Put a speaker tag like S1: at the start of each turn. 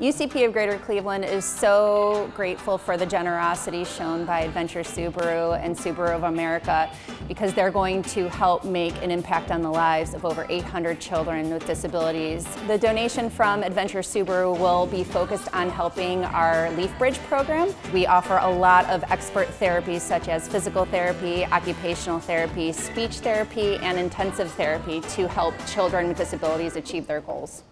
S1: UCP of Greater Cleveland is so grateful for the generosity shown by Adventure Subaru and Subaru of America because they're going to help make an impact on the lives of over 800 children with disabilities. The donation from Adventure Subaru will be focused on helping our Leafbridge program. We offer a lot of expert therapies such as physical therapy, occupational therapy, speech therapy, and intensive therapy to help children with disabilities achieve their goals.